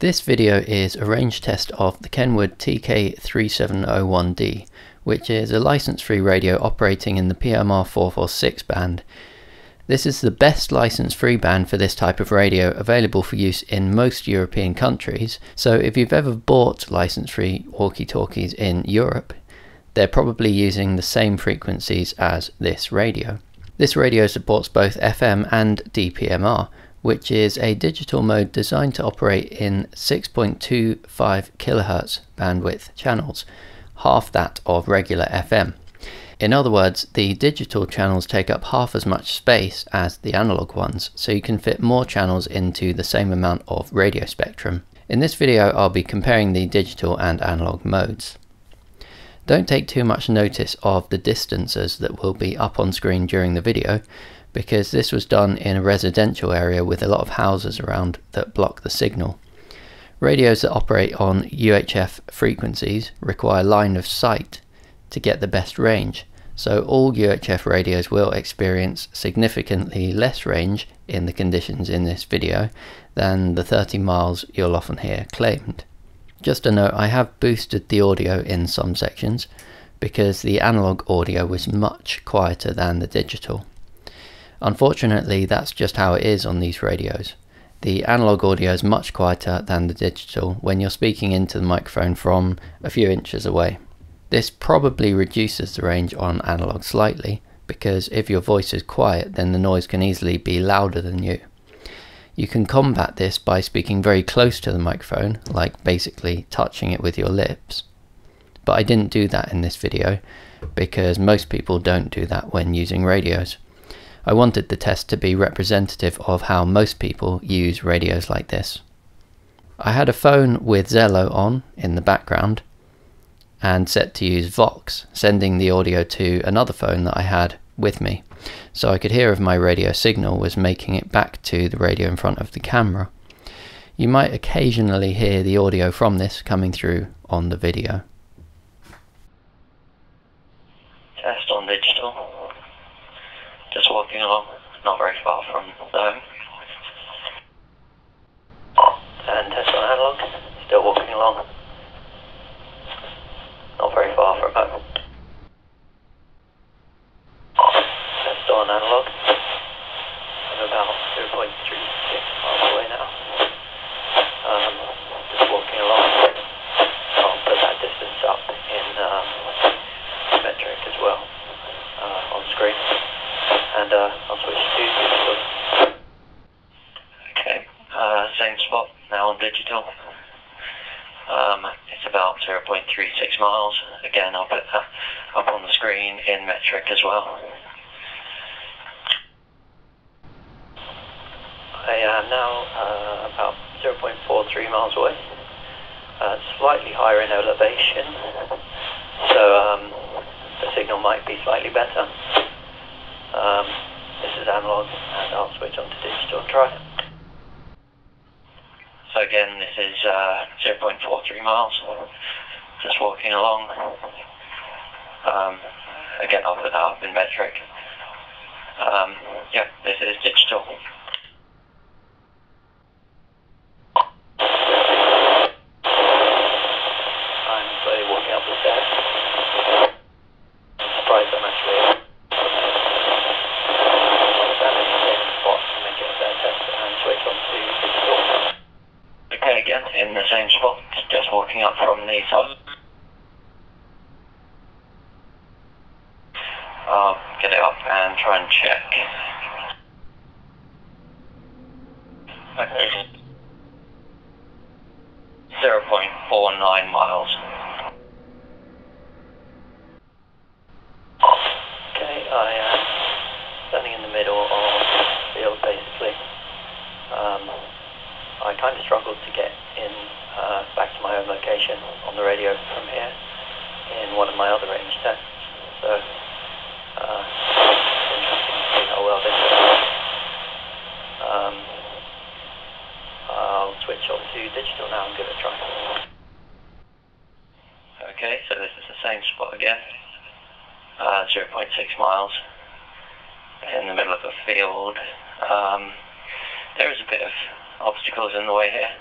This video is a range test of the Kenwood TK3701D, which is a license-free radio operating in the PMR 446 band. This is the best license-free band for this type of radio available for use in most European countries, so if you've ever bought license-free walkie-talkies in Europe, they're probably using the same frequencies as this radio. This radio supports both FM and DPMR, which is a digital mode designed to operate in 6.25 kHz bandwidth channels, half that of regular FM. In other words, the digital channels take up half as much space as the analog ones, so you can fit more channels into the same amount of radio spectrum. In this video I'll be comparing the digital and analog modes. Don't take too much notice of the distances that will be up on screen during the video, because this was done in a residential area with a lot of houses around that block the signal. Radios that operate on UHF frequencies require line of sight to get the best range, so all UHF radios will experience significantly less range in the conditions in this video than the 30 miles you'll often hear claimed. Just a note, I have boosted the audio in some sections because the analog audio was much quieter than the digital. Unfortunately, that's just how it is on these radios. The analog audio is much quieter than the digital when you're speaking into the microphone from a few inches away. This probably reduces the range on analog slightly, because if your voice is quiet then the noise can easily be louder than you. You can combat this by speaking very close to the microphone, like basically touching it with your lips. But I didn't do that in this video, because most people don't do that when using radios. I wanted the test to be representative of how most people use radios like this. I had a phone with Zello on in the background and set to use Vox, sending the audio to another phone that I had with me, so I could hear if my radio signal was making it back to the radio in front of the camera. You might occasionally hear the audio from this coming through on the video. Test on digital just walking along, not very far from the home. And test on analog, still walking along, not very far from home. Test on analog, I'm about 0.36 miles away now. Um, just walking along, I'll put that distance up in um, metric as well uh, on screen and uh, I'll switch to digital. Okay, uh, same spot now on digital. Um, it's about 0.36 miles. Again, I'll put that up on the screen in metric as well. I am now uh, about 0.43 miles away. Uh, slightly higher in elevation, so um, the signal might be slightly better. Um, this is analog and I'll switch on to digital and try. So again, this is uh, 0.43 miles, just walking along. Um, again, I'll put that up in metric. Um, yeah, this is digital. I'm slowly walking up the stairs. I'm surprised I'm actually standing in the same spot to make it a fair test and switch on to digital. Okay, again, in the same spot, just walking up from the top. I'll get it up and try and check. Okay. 0.49 miles. Okay, I am standing in the middle of the field basically. Um, I kind of struggled to get in uh, back to my own location on the radio from here in one of my other range tests. So uh, it's interesting to see how well this works. Um, I'll digital now and give it a try. Okay, so this is the same spot again. Uh, 0.6 miles in the middle of a field. Um, there is a bit of obstacles in the way here.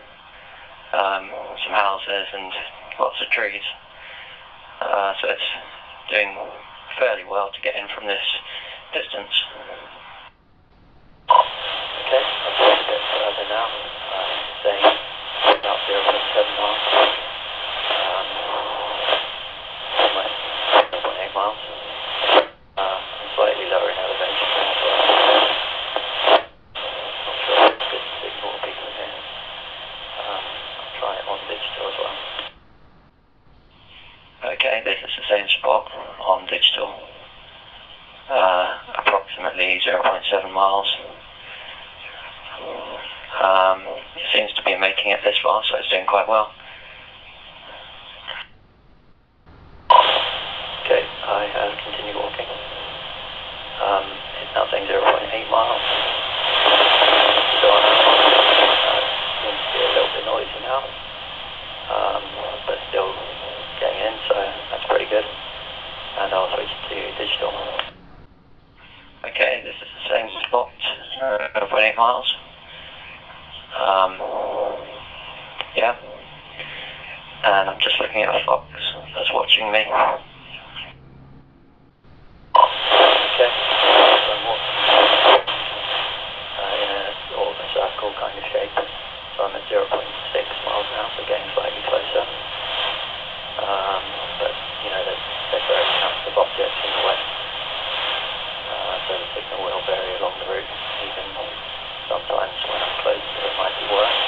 Um, some houses and lots of trees. Uh, so it's doing fairly well to get in from this distance. Okay, I'm going a bit further now, uh, saying about 0.7 miles. Um, almost 0.8 miles. Uh, slightly lower elevation. Not sure from here. Um, try on digital as well. Okay, this is the same spot on digital. Uh, approximately 0.7 miles. Um, it seems to be making it this far, so it's doing quite well. Okay, I have continued walking. Um, it's now saying 0.8 miles. So I'm uh, seems to be a little bit noisy now, um, but still getting in, so that's pretty good. And I'll switch to digital. Okay, this is the same spot, uh, 0.8 miles. Um, yeah. And I'm just looking at a fox that's watching me. Okay. So I'm walking uh, in a sort of a circle kind of shape. So I'm at 0.6 miles now, so getting slightly closer. Um, but, you know, there's, there's very massive objects in the way. Uh, so the signal will vary along the route, even sometimes when I'm closer it might be worse.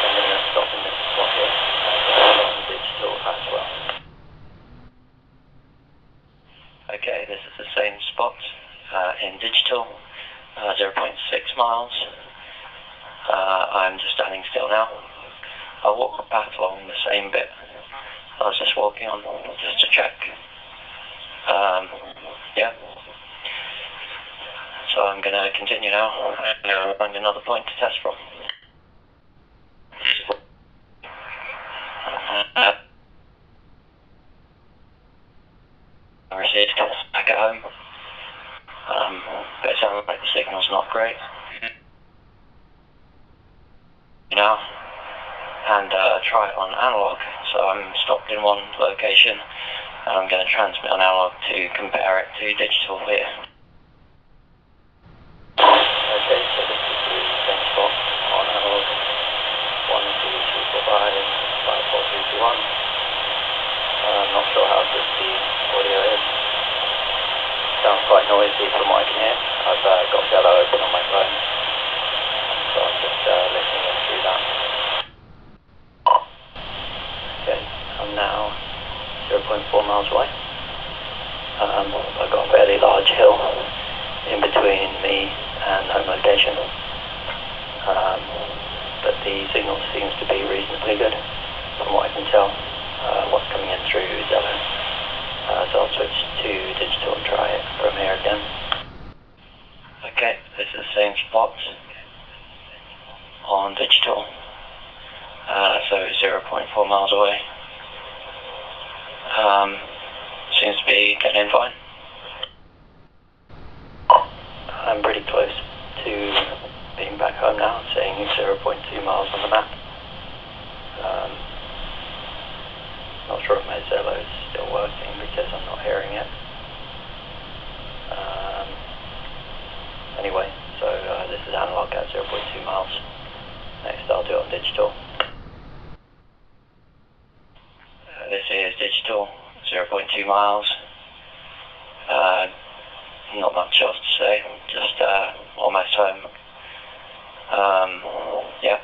I'm going to stop in this spot here and uh, on digital as well. Okay, this is the same spot uh, in digital, uh, 0.6 miles. Uh, I'm standing now. I'll walk back along the same bit I was just walking on, just to check. Um, yeah. So I'm going to continue now and find another point to test from. Uh, I received back at home. Um, but it sounds like the signal's not great. Know, and uh, try it on analog. So I'm stopped in one location and I'm going to transmit on analog to compare it to digital here. Okay, so this is the same spot on analog. 1, 2, 3, 4, 5, 5, 4, 3, 2, 1. Uh, I'm not sure how good the audio is. Sounds quite noisy from what I can hear. I've uh, got Zello open on my phone. So I'm just uh, listening through that. Okay, I'm now 0.4 miles away. Um, I've got a fairly large hill in between me and home location. Um, but the signal seems to be reasonably good from what I can tell. Uh, what's coming in through Zello. Uh, so I'll switch to digital and try it from here again. Okay, this is the same spot on digital. Uh, so 0.4 miles away. Um, seems to be in fine. I'm pretty close to being back home now, saying 0.2 miles on the map. Um, not sure if my Zello is still working because I'm not hearing it. Um, anyway, so uh, this is analog at 0.2 miles. Next I'll do it on digital. Uh, this is digital, 0.2 miles. Not much else to say, just uh, almost home. Um, yeah.